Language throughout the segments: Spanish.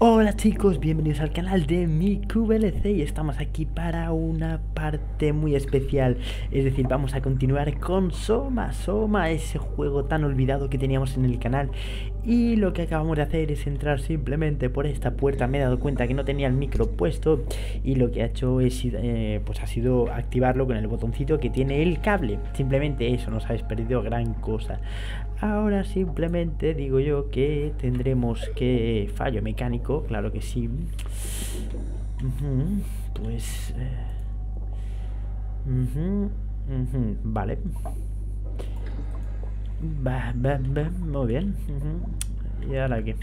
Hola chicos, bienvenidos al canal de mi QVLC y estamos aquí para una parte muy especial. Es decir, vamos a continuar con Soma, Soma, ese juego tan olvidado que teníamos en el canal. Y lo que acabamos de hacer es entrar simplemente por esta puerta. Me he dado cuenta que no tenía el micro puesto Y lo que ha hecho es, eh, pues ha sido activarlo con el botoncito que tiene el cable. Simplemente eso, nos habéis perdido gran cosa Ahora simplemente digo yo que tendremos que fallo mecánico, claro que sí. Pues... Eh, vale. Va, va, va, muy bien. ¿Y ahora qué?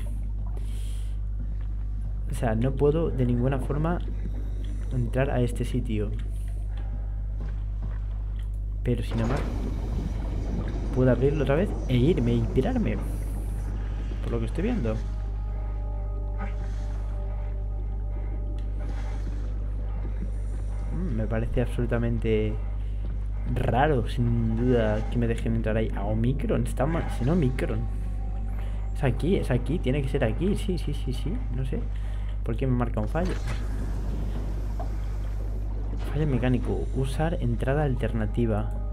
O sea, no puedo de ninguna forma entrar a este sitio. Pero sin embargo puedo abrirlo otra vez e irme, e inspirarme. Por lo que estoy viendo. Mm, me parece absolutamente raro, sin duda, que me dejen entrar ahí. A Omicron, está mal, si no Omicron. Es aquí, es aquí, tiene que ser aquí, sí, sí, sí, sí, no sé. ¿Por qué me marca un fallo? Fallo mecánico, usar entrada alternativa.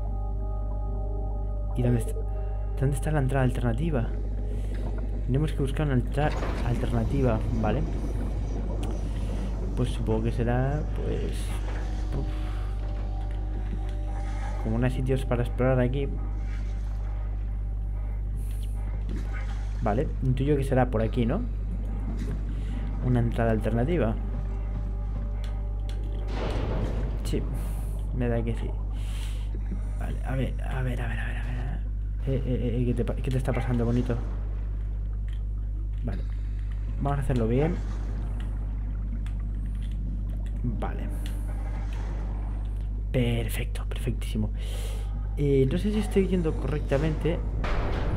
¿Y dónde está, dónde está la entrada alternativa? Tenemos que buscar una alternativa, ¿vale? Pues supongo que será, pues... Como no sitios para explorar aquí. Vale, intuyo que será por aquí, ¿no? Una entrada alternativa. Sí, me da que sí. Vale, a ver, a ver, a ver, a ver. Eh, eh, eh, ¿qué, te, ¿Qué te está pasando, bonito? Vale. Vamos a hacerlo bien. Vale. Perfecto, perfectísimo. Eh, no sé si estoy yendo correctamente.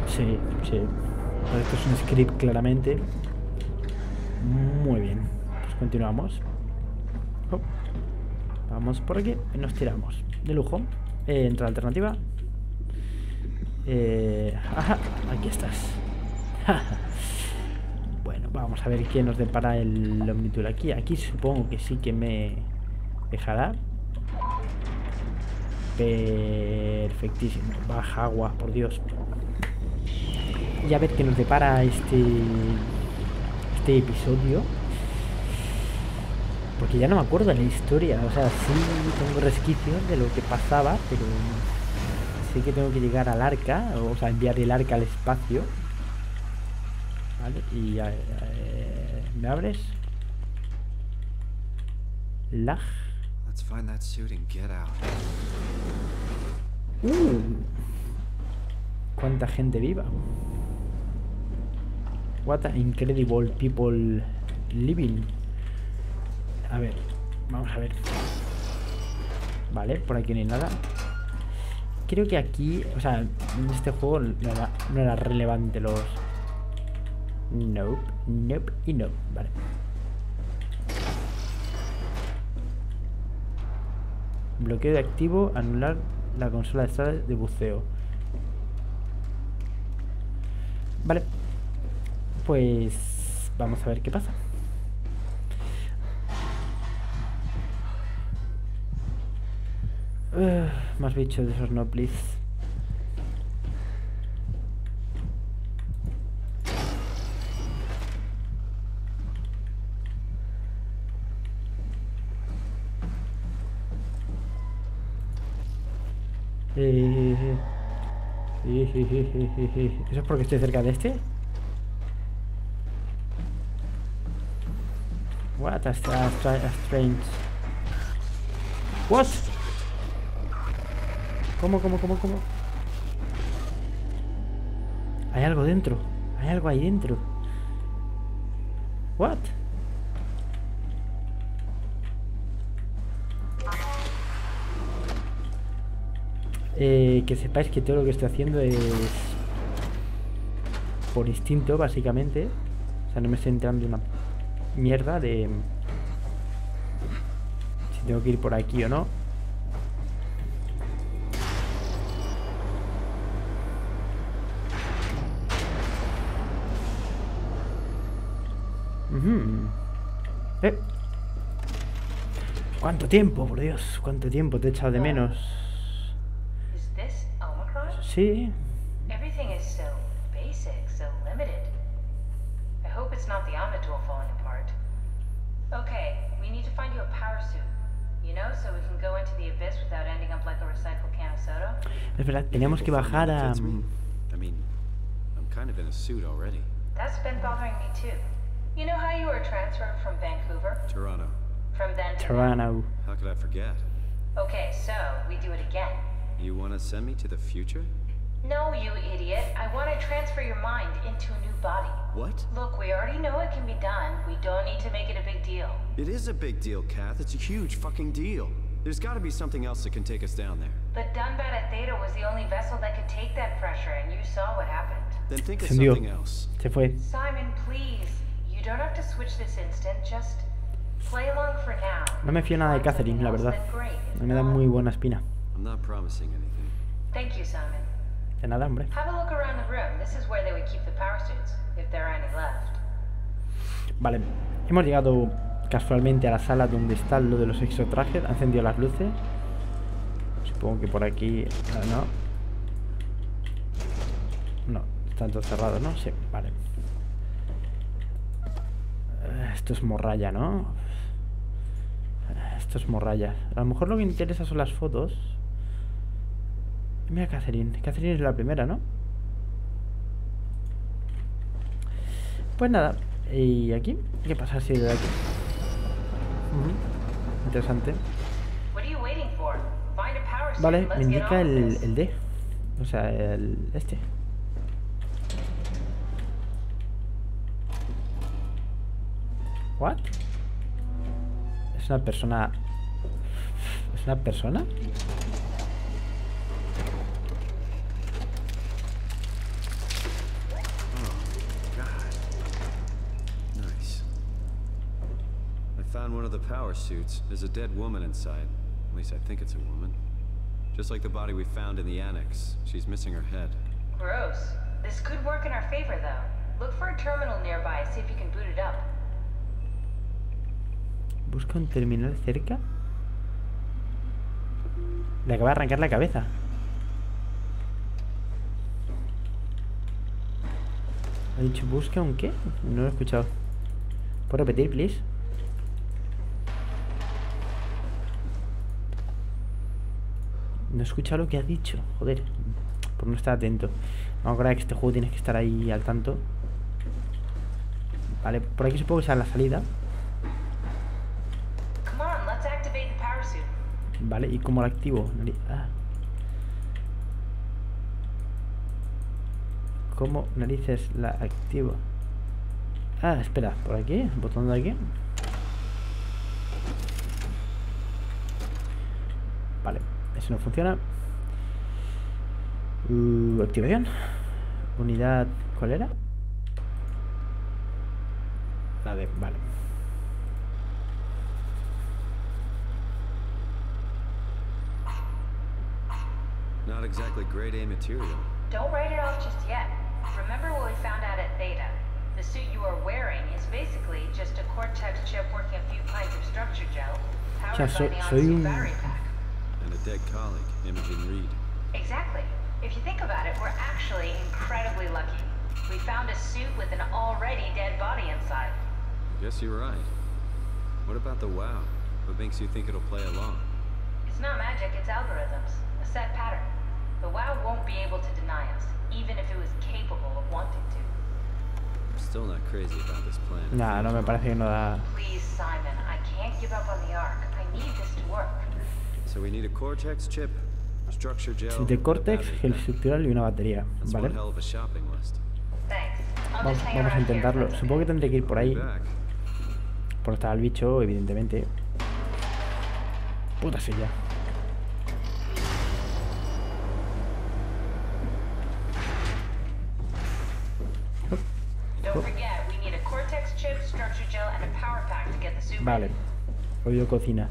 Sí, sí. Esto es un script claramente. Muy bien. Pues continuamos. Vamos por aquí y nos tiramos. De lujo. Eh, entrada alternativa. Eh, aquí estás. bueno, vamos a ver qué nos depara el Omnitur aquí. Aquí supongo que sí que me dejará. Perfectísimo. Baja agua, por Dios. Y a ver qué nos depara este este episodio. Porque ya no me acuerdo de la historia. O sea, sí tengo resquicios de lo que pasaba, pero Así que tengo que llegar al arca, o sea, enviar el arca al espacio. Vale, y... Eh, ¿Me abres? Lag. Uh, cuánta gente viva. What a incredible people living. A ver, vamos a ver. Vale, por aquí no hay nada creo que aquí, o sea, en este juego no era, relevante los... Nope, nope y no, vale. Bloqueo de activo, anular la consola de estado de buceo. Vale. Pues vamos a ver qué pasa. Uh, más bichos de esos no, please. ¿Eso es porque estoy cerca de este? What a strange... What? ¿Cómo, cómo, cómo, cómo? Hay algo dentro. Hay algo ahí dentro. What? Eh, que sepáis que todo lo que estoy haciendo es por instinto, básicamente. O sea, no me estoy entrando una mierda de si tengo que ir por aquí o no. ¿Cuánto tiempo, por Dios? ¿Cuánto tiempo te he echado de menos? Is this Omicron? Sí. Everything is so basic, so limited. I hope it's not the Omnitool falling apart. Okay, we need to find you a power suit. You know, so we can go into the abyss without ending up like a recycled can of soda. Es verdad, teníamos que bajar a... Fits me. I mean, I'm kind of in a suit already. That's been bothering me too. You know how you were transferred from Vancouver? Toronto. From then to Toronto. How could I forget? Okay, so we do it again. You want to send me to the future? No, you idiot. I want to transfer your mind into a new body. What? Look, we already know it can be done. We don't need to make it a big deal. It is a big deal, Kath. It's a huge fucking deal. There's got to be something else that can take us down there. But Dunbat at Theta was the only vessel that could take that pressure, and you saw what happened. Then think of something else. Se. Simon, please. You don't have to switch this instant. Just No me fío nada de Catherine, la verdad. If Me da muy buena espina. De nada, hombre. Vale. Hemos llegado casualmente a la sala donde está lo de los exotrajes. Han encendido las luces. Supongo que por aquí... ah, No. No. Están todos cerrados, ¿no? Sí, vale. Eh, Esto es morralla, ¿no? Eh, Esto es morralla. A lo mejor lo que interesa son las fotos. Mira Catherine. Catherine es la primera, ¿no? Pues nada. ¿Y aquí? ¿Qué pasa si de aquí? Interesante. Vale, me indica el, el D. O sea, el este. What? Es una persona. ¿Es una persona? Oh, God. Nice. I found one of the power suits. There's a dead woman inside. At least I think it's a woman. Just like the body we found in the annex. She's missing her head. Gross. This could work in our favor, though. Look for a terminal nearby. See if you can boot it up. Busca un terminal cerca. Le acaba de arrancar la cabeza. ¿Ha dicho busca un qué? No lo he escuchado. ¿Puedo repetir, please? No he escuchado lo que ha dicho. Joder. Por no estar atento. Me acordaba que este juego tienes que estar ahí al tanto. Vale, por aquí supongo que sea la salida. Vale, ¿y cómo lo activo? Ah. ¿Cómo narices la activo? Ah, espera, por aquí, botón de aquí. Vale, eso no funciona. Uh, activación. Unidad, ¿cuál era? La de, vale. Grade A material. Don't write it off just yet. Remember what we found out at Theta? The suit you are wearing is basically just a Cortex chip working a few pints of structure gel, powered so- by the soy Onsu un- battery pack. And a dead colleague, Imogen Reed. Exactly. If you think about it, we're actually incredibly lucky. We found a suit with an already dead body inside. Guess you're right. What about the WoW? What makes you think it'll play along? It's not magic, it's algorithms. A set pattern. The WoW won't be able to deny us, even if it was capable of wanting to. I'm still not crazy about this plan. Nah, no me parece que no da. Please, Simon, I can't give up on the Ark. I need this to work. So we need a Cortex chip, structure gel, Chip de Cortex, gel estructural y una batería. Vale. one hell of a shopping list. Thanks. I'll Vamos, vamos a intentarlo. Supongo que tendré que ir por ahí. Por estar al bicho, evidentemente. Puta silla. Vale. Oído cocina.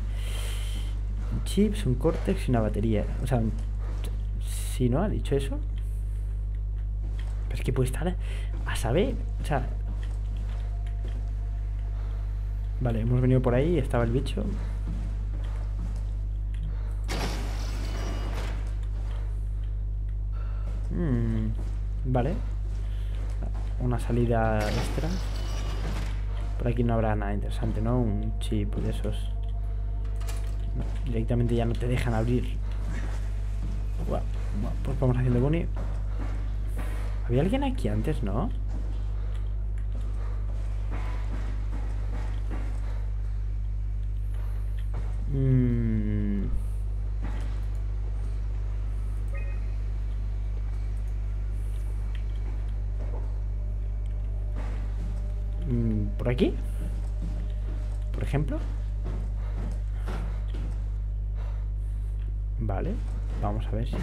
Chips, un cortex y una batería. O sea, si no ha dicho eso. Pero es que puede estar a saber. O sea. Vale, hemos venido por ahí, estaba el bicho. Mm, vale. Una salida extra. Por aquí no habrá nada interesante, ¿no? Un chip de esos. Directamente ya no te dejan abrir. Buah, buah, pues vamos haciendo bunny. ¿Había alguien aquí antes, no? Mm. Mm, ¿Por aquí? ¿Por ejemplo? Vale, vamos a ver si...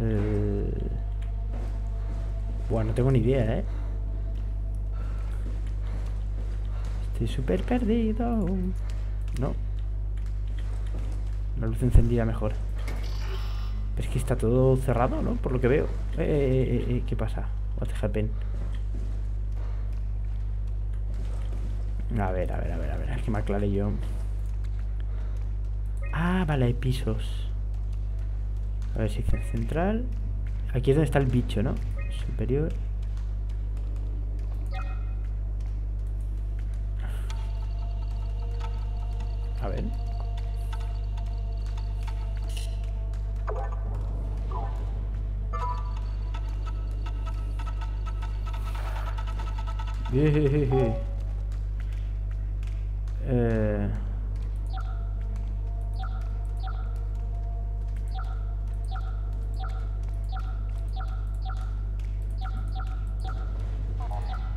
Eh, Bueno, no tengo ni idea, ¿eh? Estoy súper perdido. No. La luz encendida mejor. Pero es que está todo cerrado, ¿no? Por lo que veo. Eh, eh, eh, eh, ¿Qué pasa? What happened? A ver, a ver, a ver, a ver. Es que me aclaré yo. Ah, vale, hay pisos. A ver, sección central. Aquí es donde está el bicho, ¿no? Superior. Jejeje. Eh...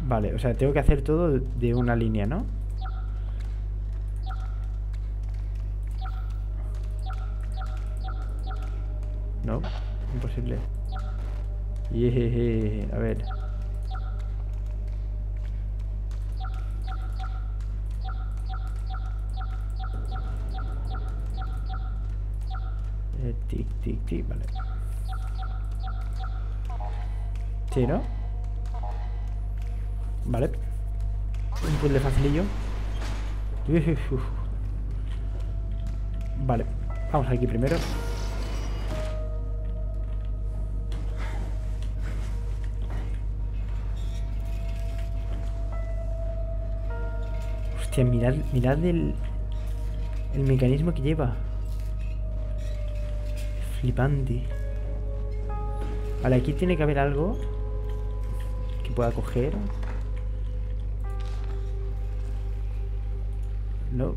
Vale, o sea, tengo que hacer todo de una línea, ¿no? No, imposible. Yejeje, a ver. Tic, tic, vale. Sí, ¿no? Vale. Un puzzle facilillo. Uf. Vale. Vamos aquí primero. Hostia, mirad, mirad el, el mecanismo que lleva. Flipante. Vale, aquí tiene que haber algo que pueda coger. No.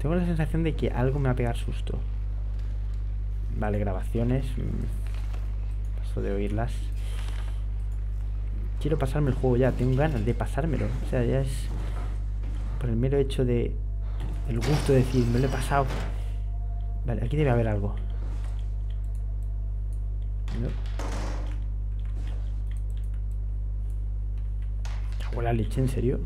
Tengo la sensación de que algo me va a pegar susto. Vale, grabaciones. mm, Paso de oírlas. Quiero pasarme el juego ya, tengo ganas de pasármelo. O sea, ya es por el mero hecho de el gusto de decir, me lo he pasado. Vale, aquí debe haber algo. No. Cago la leche, ¿en serio?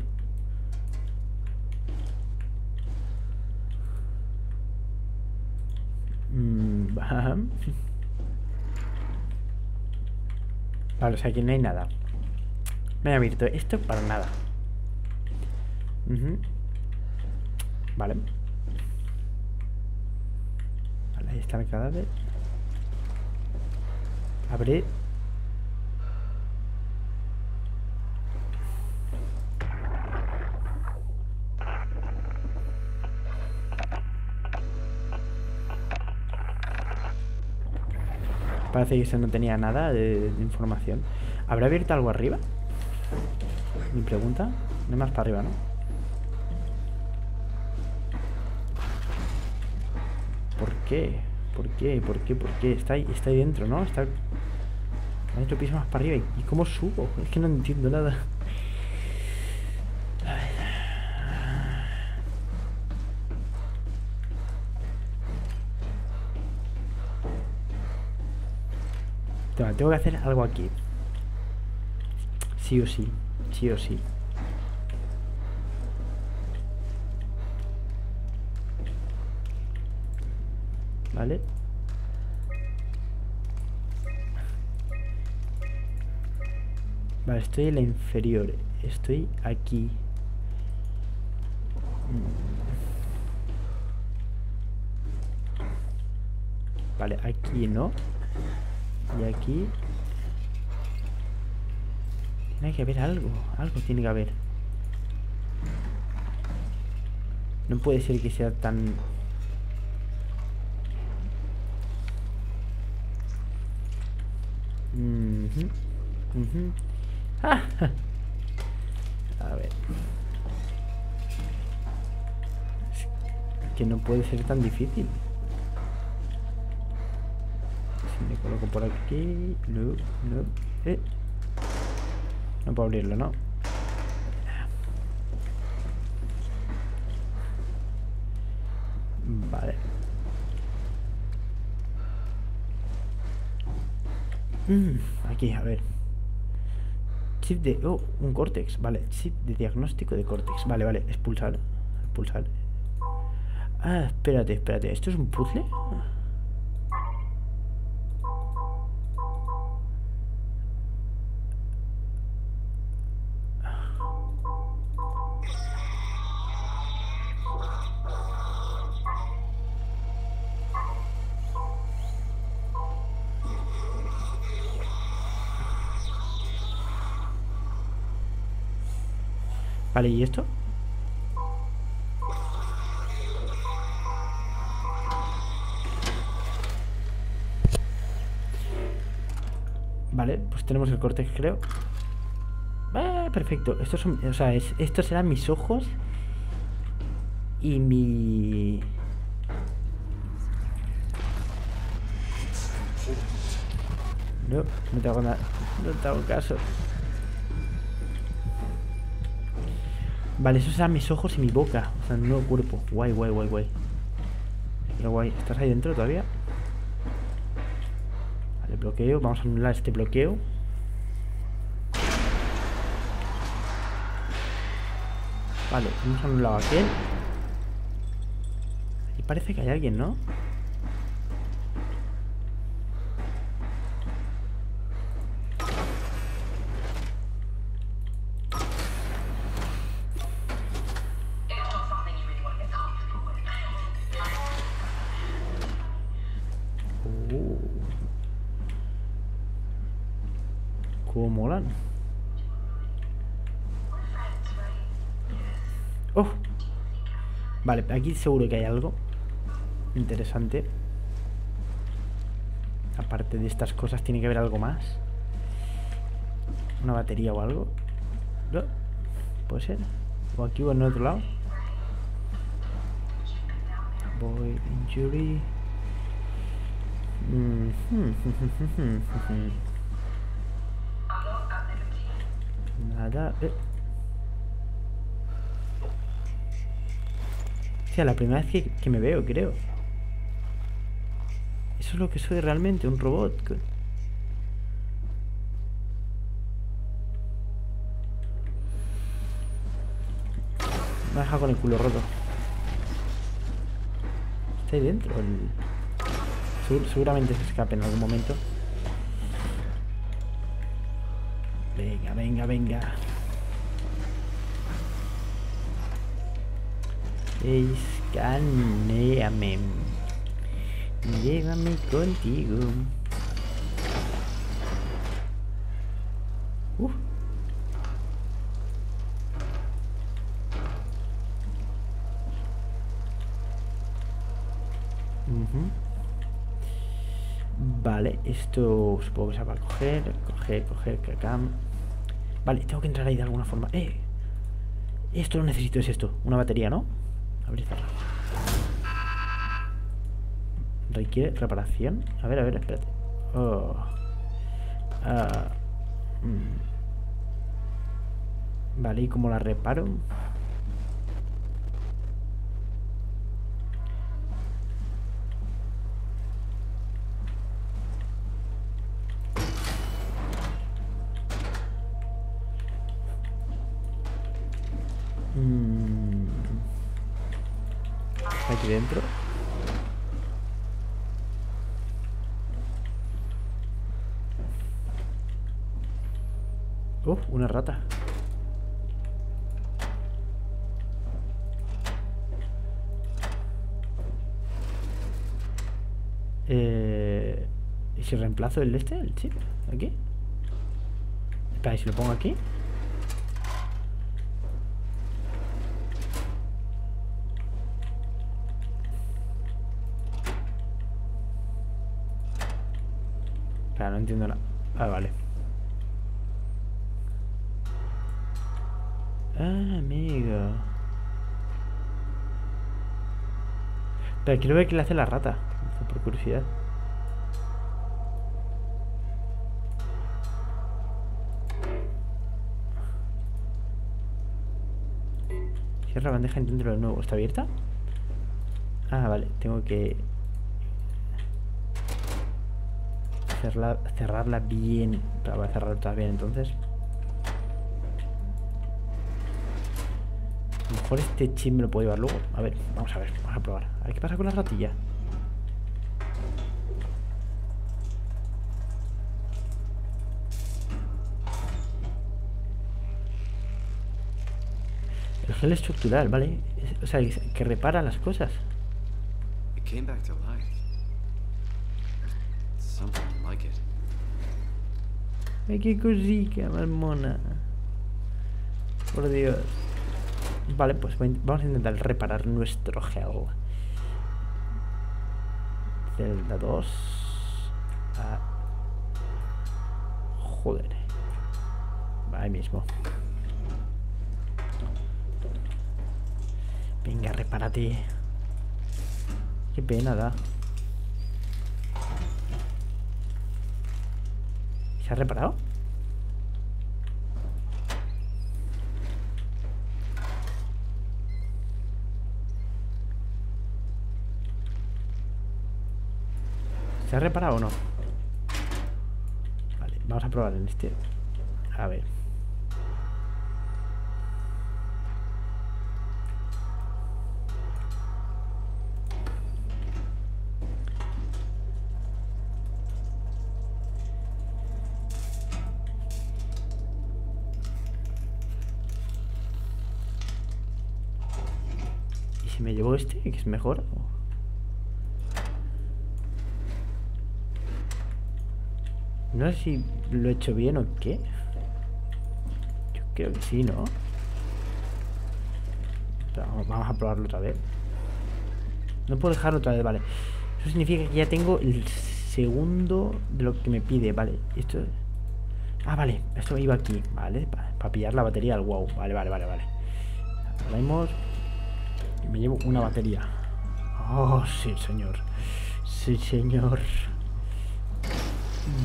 Mm, ajá. Vale, o sea, aquí no hay nada. Me he abierto esto para nada. Ujú. Vale. Vale, ahí está el cadáver. Abre. Parece que eso no tenía nada de información. ¿Habrá abierto algo arriba? Mi pregunta. No hay más para arriba, ¿no? ¿Por qué? ¿Por qué? ¿Por qué? ¿Por qué? Está ahí, está ahí dentro, ¿no? Está... Hay otro piso más para arriba. ¿Y cómo subo? Es que no entiendo nada. Tengo que hacer algo aquí sí o sí, sí o sí. ¿Vale? Vale, estoy en la inferior. Estoy aquí. Mm. Vale, aquí no. Y aquí tiene que haber algo. Algo tiene que haber. No puede ser que sea tan... Ujú, ujú. Ah, A ver. Es que no puede ser tan difícil. Si me coloco por aquí... No, no... Eh. No puedo abrirlo, ¿no? Vale. Mm, aquí, a ver. Chip de... Oh, un córtex. Vale, chip de diagnóstico de córtex. Vale, vale. Expulsar. Expulsar. Ah, espérate, espérate. ¿Esto es un puzzle? Vale, ¿y esto? Vale, pues tenemos el corte, creo. Ah, perfecto. Estos son, o sea, es- estos serán mis ojos y mi No, no te hago nada. No te hago caso. Vale, esos serán mis ojos y mi boca. O sea, nuevo cuerpo. Guay, guay, guay, guay. Qué guay. ¿Estás ahí dentro todavía? Vale, bloqueo. Vamos a anular este bloqueo. Vale, hemos anulado aquel. Y parece que hay alguien, ¿no? Vale, aquí seguro que hay algo interesante. Aparte de estas cosas, tiene que haber algo más. Una batería o algo. No. Puede ser. O aquí o en otro lado. Boy injury. Mm, Nada. Eh. Hostia, la primera vez que, que me veo, creo. Eso es lo que soy realmente, un robot. Me ha dejado con el culo roto. Está ahí dentro. El... Segur- seguramente se escape en algún momento. Venga, venga, venga. Escaneame. Llévame contigo. Uh. Ujú. Vale, esto supongo que se va a coger, coger, coger, cacam. Vale, tengo que entrar ahí de alguna forma. ¡Eh! Esto lo necesito, es esto. Una batería, ¿no? Abrir cerrar. ¿Requiere reparación? A ver, a ver, espérate. Oh. Ah, mm. Vale, ¿y cómo la reparo? Una rata. Eh, ¿Y si reemplazo el este, el chip? ¿Aquí? Espera, ¿y si lo pongo aquí? Espera, no entiendo nada. Ah, vale. Ah, amigo. Pero quiero ver qué le hace la rata. Por curiosidad. Cierra bandeja dentro de nuevo. ¿Está abierta? Ah, vale. Tengo que cerrarla, cerrarla bien. Para cerrar toda bien entonces. A lo mejor este chip me lo puedo llevar luego. A ver, vamos a ver, vamos a probar. A ver qué pasa con la ratilla. El gel estructural, ¿vale? O sea, que repara las cosas. Ay, qué cosica más mona. Por Dios. Vale, pues vamos a intentar reparar nuestro gel. Celda 2. Ah. Joder. Ahí mismo. Venga, repárate. Qué pena da. ¿Se ha reparado? ¿Se ha reparado o no? Vale, vamos a probar en este. A ver. ¿Y si me llevo este, que es mejor? No sé si lo he hecho bien o qué. Yo creo que sí, ¿no? Vamos- a probarlo otra vez. No puedo dejarlo otra vez, vale. Eso significa que ya tengo el segundo de lo que me pide, vale. Esto. Ah, vale. Esto iba aquí, vale. Para pillar la batería al wow. Vale, vale, vale, vale. Hablamos. Y me llevo una batería. Oh, sí, señor. Sí, señor.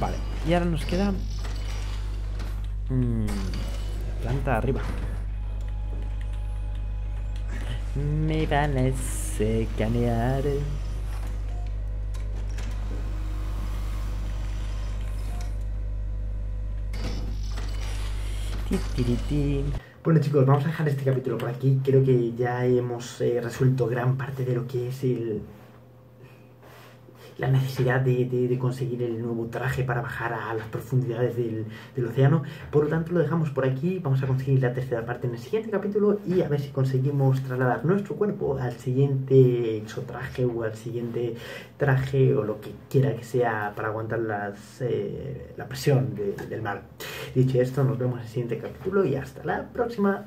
Vale. Y ahora nos queda... mm, planta arriba. Me van a escanear. Bueno chicos, vamos a dejar este capítulo por aquí. Creo que ya hemos eh, resuelto gran parte de lo que es el, la necesidad de, conseguir el nuevo traje para bajar a las profundidades del, océano. Por lo tanto, lo dejamos por aquí. Vamos a conseguir la tercera parte en el siguiente capítulo y a ver si conseguimos trasladar nuestro cuerpo al siguiente exotraje o al siguiente traje o lo que quiera que sea para aguantar las, eh, la presión de- del mar. Dicho esto, nos vemos en el siguiente capítulo y hasta la próxima.